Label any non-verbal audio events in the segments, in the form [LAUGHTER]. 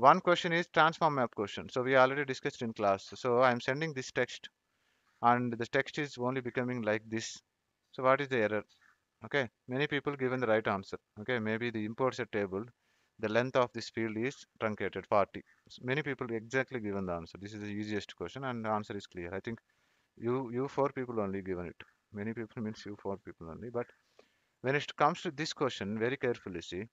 one question is transform map question. So we already discussed in class. So I'm sending this text and the text is only becoming like this. So what is the error? Okay, many people given the right answer. Okay, maybe the import set table, the length of this field is truncated 40. S- Many people exactly given the answer. This is the easiest question and the answer is clear. I think you you four people only given it. Many people [LAUGHS] means you four people only. But when it comes to this question, very carefully see.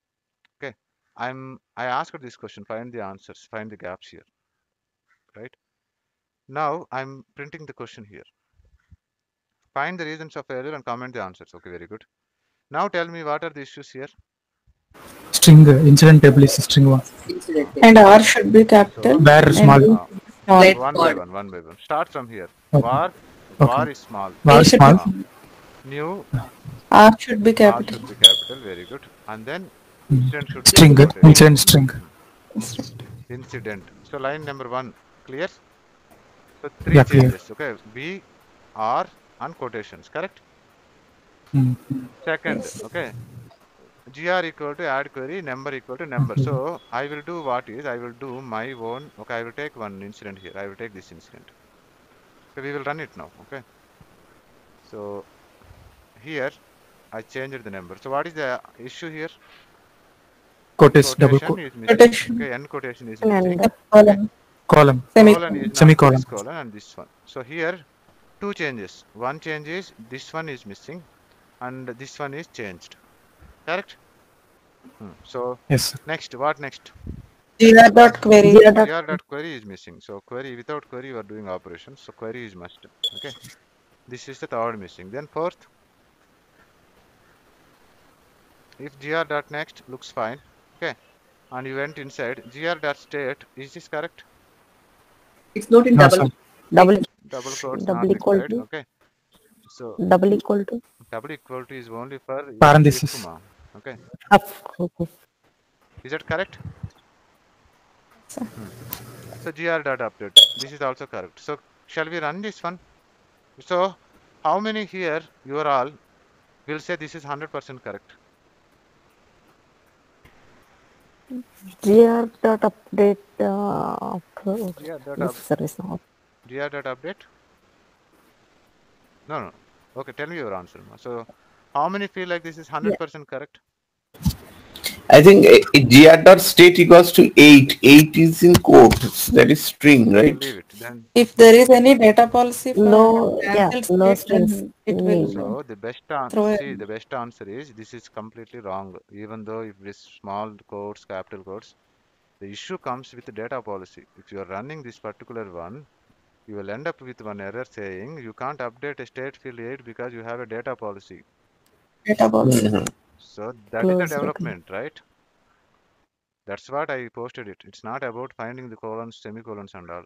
Okay, I'm I asked this question. Find the answers. Find the gaps here. Right now, I'm printing the question here. Find the reasons of error and comment the answers. Okay, very good. Now tell me what are the issues here. String uh, incident table is string one. And R should be capital. Where small Uh, one by one, one by one. Start from here. Okay. Var, Okay. var is small. var should small. New, R should be R capital. should be capital. Very good. And then. Incident should String incident string. incident. So line number one clear. So three Yeah, clear. Okay, B, R, and quotations. Correct. Mm. Second, okay. gr equal to add query number equal to number. Okay. So I will do what is I will do my own. Okay, I will take one incident here. I will take this incident. So we will run it now. Okay. So here I changed the number. So what is the issue here? Quotation double quote. Quotation. Okay, n quotation is missing. And column. column. Semicolon. colon is Semicolon. this colon and this one. So here two changes. One change is this one is missing and this one is changed. Correct? Hmm. So Yes. next, what next? gr dot query. gr dot query is missing. So query without query you are doing operations. So query is must. Okay. This is the third missing. Then fourth. If gr dot next looks fine. Okay. And you went inside gr dot state. Is this correct? It's not in No, double. sir. Double Double quotes Double not equal to? Okay. So double equal to. double equal to is only for if- Parenthesis. Okay. Of okay. Is that correct? Sir. Hmm. So gr dot update. This is also correct. So shall we run this one? So how many here you are all will say this is 100% correct? Gr dot update. Uh, okay. gr dot, Yes, up, sir, is not. gr dot update? No, no. Okay, tell me your answer. So how many feel like this is 100% correct? I think a, a gr dot state equals to 8. 8 is in quotes. That is string, right? Leave it. Then If there is any data policy for Low- yeah, cancelled low state, then strings it will. So the best answer, see, the best answer is this is completely wrong. Even though if this small quotes, capital quotes, the issue comes with the data policy. If you are running this particular one, you will end up with one error saying you can't update a state field 8 because you have a data policy. Data policy. Mhm. So that is the Close development, right? That's what I posted it. It's not about finding the colons, semicolons and all.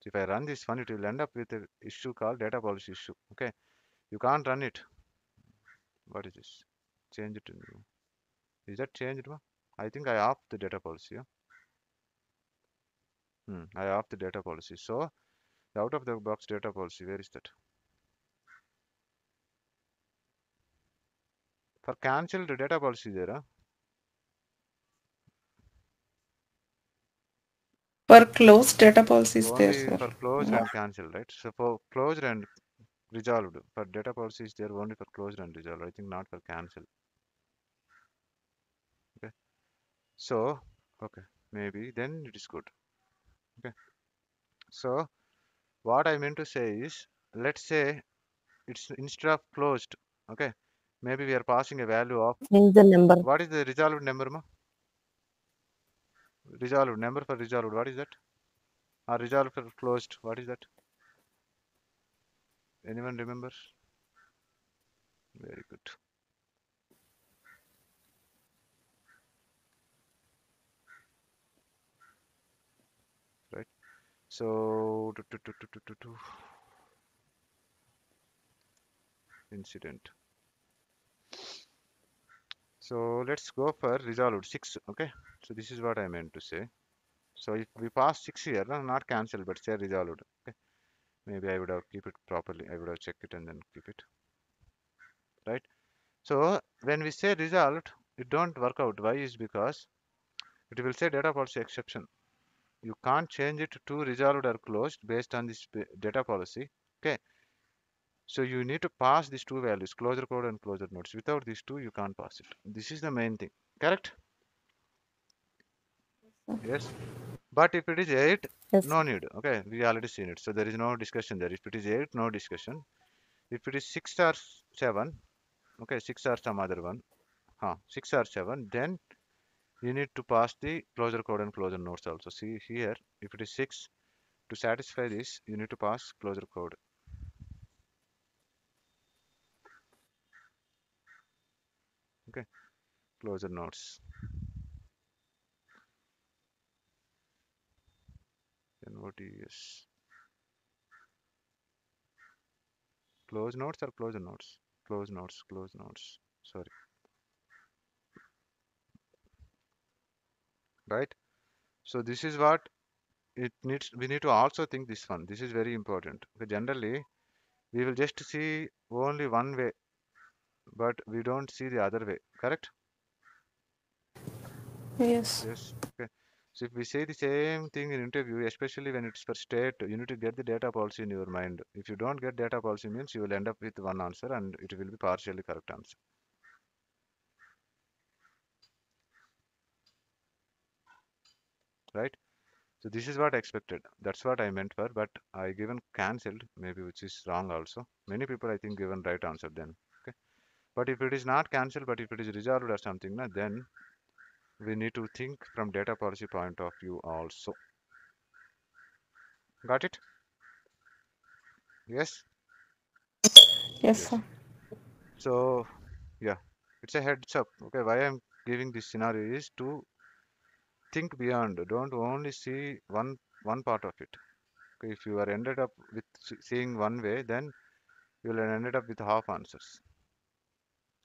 So if I run this one, it will end up with a issue called data policy issue. Okay. You can't run it. What is this? Change it to new. Is that changed? I think I off the data policy. Yeah? Hmm, I off the data policy. So the out of the box data policy, where is that? For cancelled data policy there, huh? For closed data policy is there, only sir. for closed and cancelled, right? So for closed and resolved, for data policy is there only for closed and resolved. I think not for cancel. Okay. So okay, maybe then it is good. Okay. So what I meant to say is, let's say it's instead of closed. Okay. Maybe we are passing a value of Change the number. what is the resolved number? Ma? Resolved number for resolved. What is that? Or resolved for closed. What is that? Anyone remember? Very good. Right. So do, do, do, incident. So let's go for resolved six. Okay. So this is what I meant to say. So if we pass six here, no, not cancel, but say resolved. Okay. Maybe I would have keep it properly. I would have checked it and then keep it. Right. So when we say resolved, it don't work out. Why is because it will say data policy exception you can't change it to resolved or closed based on this data policy okay so you need to pass these two values closure code and closure notes without these two you can't pass it this is the main thing correct yes. But if it is 8 Yes. no need. Okay. We already seen it. So there is no discussion there. If it is 8 no discussion. If it is 6 or 7 okay 6 or some other one huh 6 or 7 then you need to pass the closure code and closure notes also. See here if it is 6 to satisfy this you need to pass closure code. Okay. Closure notes then what is close notes or closure notes close notes close notes sorry. Right? So this is what it needs we need to also think this one. This is very important. Okay, generally we will just see only one way but we don't see the other way. Correct? Yes. yes. Okay so if we say the same thing in interview especially when it's for state you need to get the data policy in your mind. If you don't get data policy means you will end up with one answer and it will be partially correct answer. Right? So this is what I expected. That's what I meant for but I given cancelled maybe which is wrong also. Many people I think given right answer then. Okay? But if it is not cancelled but if it is resolved or something then we need to think from data policy point of view also. Got it? Yes? Yes, sir. so yeah it's a heads up. Okay why i'm giving this scenario is to think beyond. Don't only see one one part of it. Okay if you are ended up with seeing one way then you will end up with half answers.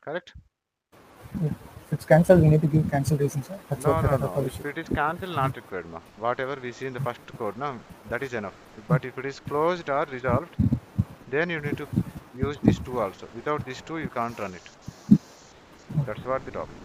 Correct it's cancelled, we need to give cancel reasons. sir. That's no no no. if it is cancelled not required ma whatever we see in the first code now that is enough. But if it is closed or resolved then you need to use these two also. Without these two you can't run it. That's what the topic